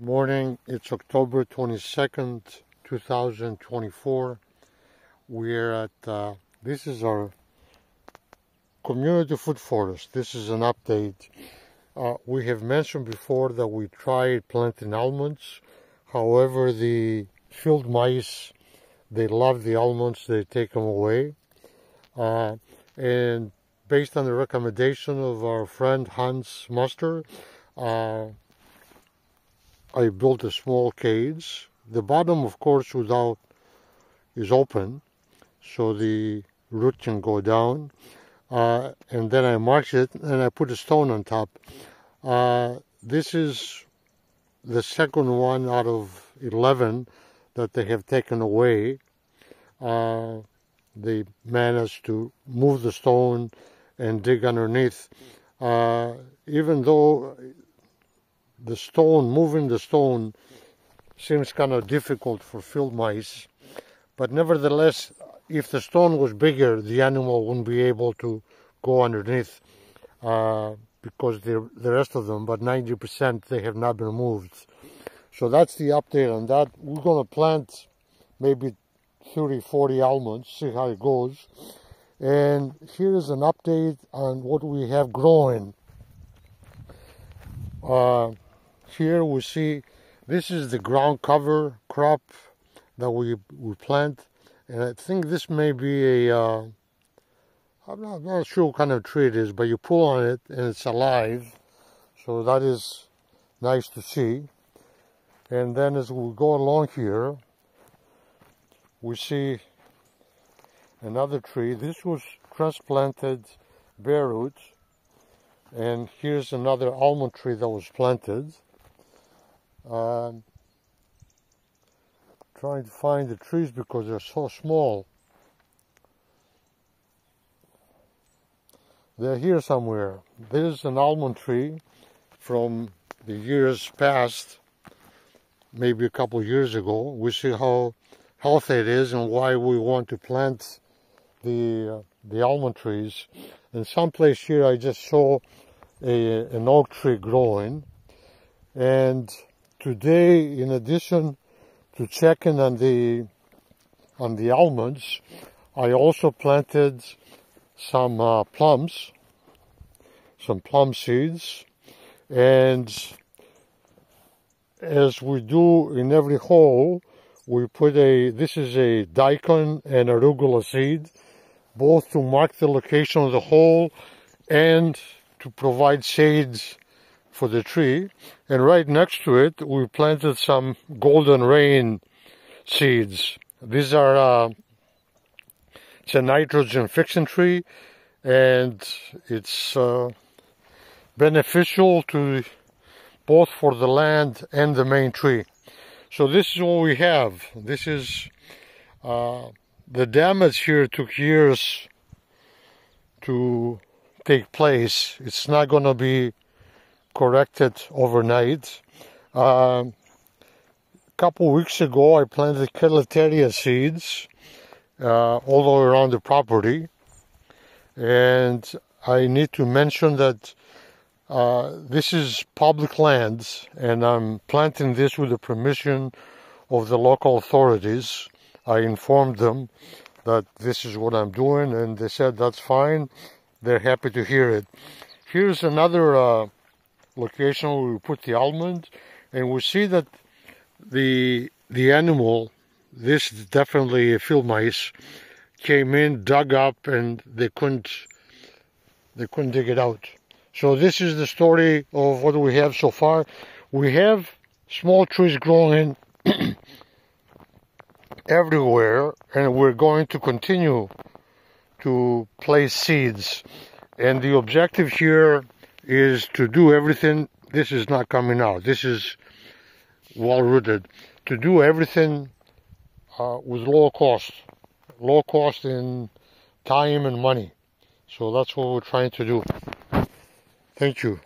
morning. It's October 22nd, 2024. We're at, uh, this is our community food forest. This is an update. Uh, we have mentioned before that we tried planting almonds. However, the field mice, they love the almonds, they take them away. Uh, and based on the recommendation of our friend Hans Muster, uh, I built a small cage. The bottom, of course, without is open, so the root can go down. Uh, and then I marked it and I put a stone on top. Uh, this is the second one out of 11 that they have taken away. Uh, they managed to move the stone and dig underneath. Uh, even though the stone, moving the stone seems kind of difficult for field mice. But nevertheless, if the stone was bigger, the animal wouldn't be able to go underneath uh, because the the rest of them, but 90% they have not been moved. So that's the update on that. We're going to plant maybe 30, 40 almonds, see how it goes. And here's an update on what we have growing. Uh, here we see this is the ground cover crop that we we plant. And I think this may be a uh, I'm not, not sure what kind of tree it is but you pull on it and it's alive. So that is nice to see. And then as we go along here we see another tree. This was transplanted bare roots. And here's another almond tree that was planted um, trying to find the trees because they're so small. They're here somewhere. There's an almond tree from the years past, maybe a couple years ago. We see how healthy it is and why we want to plant the uh, the almond trees. And someplace here I just saw a, an oak tree growing and today, in addition to checking on the on the almonds, I also planted some uh, plums, some plum seeds, and as we do in every hole, we put a, this is a daikon and arugula seed, both to mark the location of the hole and to provide shades for the tree. And right next to it, we planted some golden rain seeds. These are, uh, it's a nitrogen fixing tree and it's uh, beneficial to both for the land and the main tree. So this is what we have. This is, uh, the damage here took years to take place. It's not going to be corrected overnight. A um, couple weeks ago, I planted Calatheria seeds uh, all around the property. And I need to mention that uh, this is public land, and I'm planting this with the permission of the local authorities. I informed them that this is what I'm doing, and they said that's fine. They're happy to hear it. Here's another uh, location where we put the almond and we see that the the animal this is definitely a field mice came in dug up and they couldn't they couldn't dig it out. So this is the story of what we have so far. We have small trees growing everywhere and we're going to continue to place seeds. And the objective here is to do everything. This is not coming out. This is well rooted. To do everything uh, with low cost, low cost in time and money. So that's what we're trying to do. Thank you.